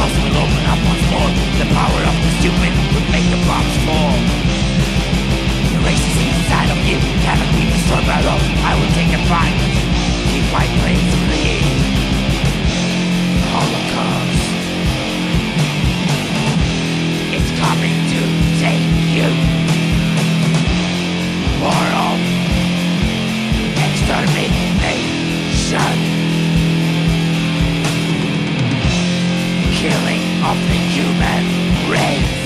Because we'll open up once more killing of the human race.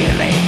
chilling.